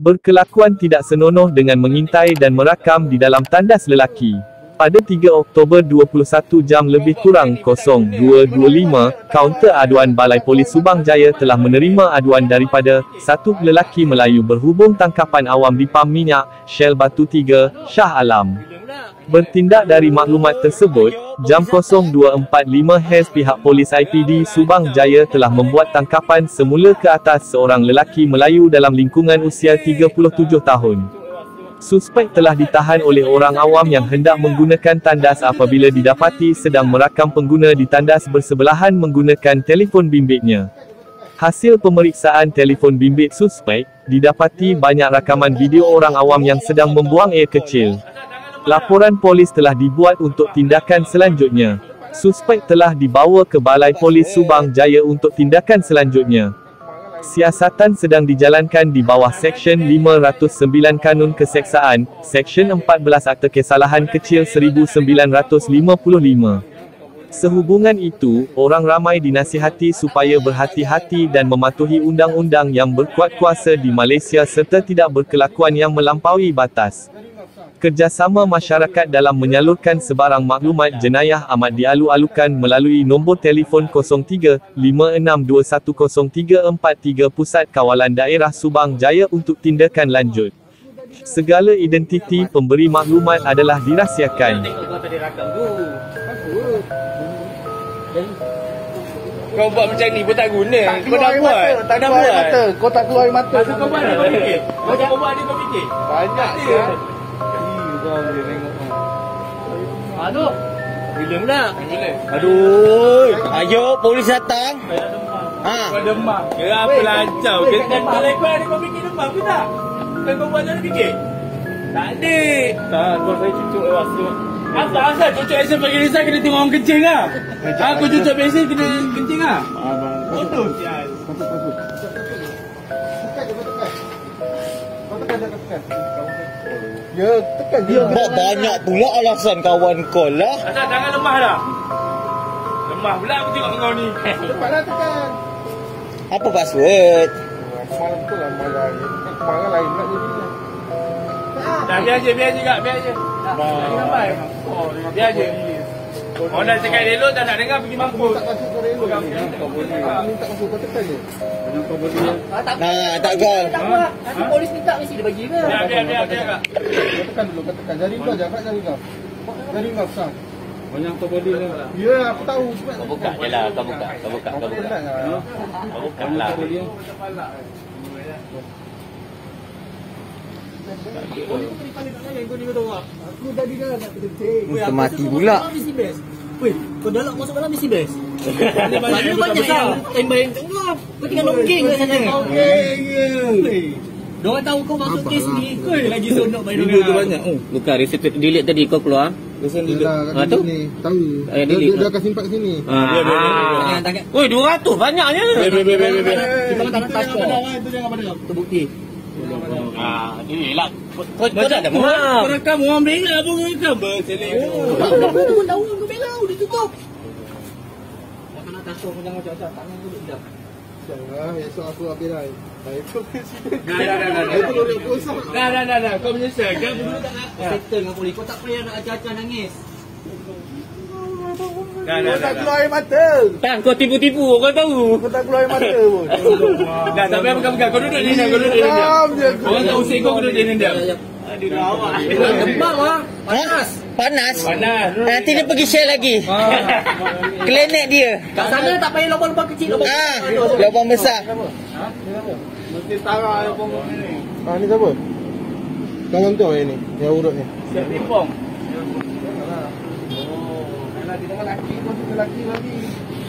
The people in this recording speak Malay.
Berkelakuan tidak senonoh dengan mengintai dan merakam di dalam tandas lelaki. Pada 3 Oktober 21 jam lebih kurang 0225, kaunter aduan Balai Polis Subang Jaya telah menerima aduan daripada satu lelaki Melayu berhubung tangkapan awam di pam minyak Shell Batu 3, Shah Alam. Bertindak dari maklumat tersebut, jam 0245 HES pihak polis IPD Subang Jaya telah membuat tangkapan semula ke atas seorang lelaki Melayu dalam lingkungan usia 37 tahun. Suspek telah ditahan oleh orang awam yang hendak menggunakan tandas apabila didapati sedang merakam pengguna di tandas bersebelahan menggunakan telefon bimbitnya. Hasil pemeriksaan telefon bimbit suspek, didapati banyak rakaman video orang awam yang sedang membuang air kecil. Laporan polis telah dibuat untuk tindakan selanjutnya. Suspek telah dibawa ke Balai Polis Subang Jaya untuk tindakan selanjutnya. Siasatan sedang dijalankan di bawah Seksyen 509 Kanun Keseksaan, Seksyen 14 Akta Kesalahan Kecil 1955. Sehubungan itu, orang ramai dinasihati supaya berhati-hati dan mematuhi undang-undang yang berkuat kuasa di Malaysia serta tidak berkelakuan yang melampaui batas. Kerjasama masyarakat dalam menyalurkan sebarang maklumat jenayah amat dialu-alukan melalui nombor telefon 03-56210343 Pusat Kawalan Daerah Subang Jaya untuk tindakan lanjut. Segala identiti pemberi maklumat adalah dirahsiakan. Kau buat macam ni pun tak guna. Tak Kau dah keluar air buat. mata, tak dah keluar air buat. mata. Kau tak keluar air mata. Masa kau buat ni kau fikir. Masa kau buat ni kau fikir. Banyak Kan. Kau boleh tengok. Aduh. Bila pula? Aduh. Ayo polis datang. Ha. Kau demam. Kira apa lancar. Kita kalau kau ada kau fikir demam ke tak? Kan kau buat tak fikir? Tak ada. Tak, kau saya cucuk lewat Apa asal cucuk action bagi Rizal kena tengok orang kencing lah? Aku cucuk bensin kena kencing lah? Bodoh sial. Ya, tekan dia. Bak banyak pula alasan kawan kau lah. Asal tangan lemah dah. Lemah pula aku tengok kau ni. Cepatlah tekan. Apa password? Malam tu lah marah. Marah lain nak jadi. Dah biar je, biar je kak, biar je. Lambat. Biar je. Orang dah cakap elok tak nak dengar pergi mampus. Tak masuk kau rela. Kau boleh. Minta kau tekan je. Nah, tak gol. Tak apa. Nanti polis minta mesti dia bagi ke? Biar, biar, biar, biar kak. Kau tekan dulu, kau tekan. Jari kau jangan jari kau. Jari kau besar. Banyak kau body lah. Ya, aku tahu. Kau buka je lah, kau buka, kau buka, kau buka. penat lah. Kau buka lah. Aku tadi dah nak. Muka mati pula. Mesti best. Weh, kau dalam masuk dalam mesti best. Mana banyak yang tembak yang tengah. Kau tinggal nongking kat sana. Nongking. Diorang tahu kau masuk kes ni. Kau lagi sonok main Video tu banyak. Oh, Luka, reset delete tadi kau keluar. Reset delete. Yelah, Ha tu? sini. Tahu. Eh, Dia, delete. dia, dia akan simpan sini. Ah. Tangan. Oi, 200 banyaknya. Kita tak kau. Itu jangan pada. Terbukti. Ah, ni lah. Kau Macam tak ada Kau muham. rekam orang bela pun kau rekam. Berseling. Tak apa pun tahu kau belau dia tutup. Jangan nak takut kau jangan macam-macam. Tangan tu dah. Jangan, esok aku habis dah. Dah itu presiden. Dah, dah, dah, dah, dah. Aku. Dah, dah, dah, dah. Kau menyesal kan? Dulu tak nak. Settle dengan polis. Kau tak payah nak acah-acah nangis. Dah, dah, Kau dah. tak keluar air mata. Tak, kau tipu-tipu. Kau tahu. Kau tak keluar air mata pun. Dah, tak payah pegang-pegang. Kau duduk di Kau duduk di Diam je. Orang tak usik kau, kau duduk di diam. Aduh, lawak. Gemar lah. Panas. Panas. Panas. Nanti dia pergi share lagi. Klenek dia. Kat sana tak payah lubang-lubang kecil. Lubang Ah, lubang besar. Mesti tarah pokok ni. Ah, ni siapa? Kawan kau yang ni, yang urut ni. Siap tipong. Kita kan lelaki, juga lelaki lagi.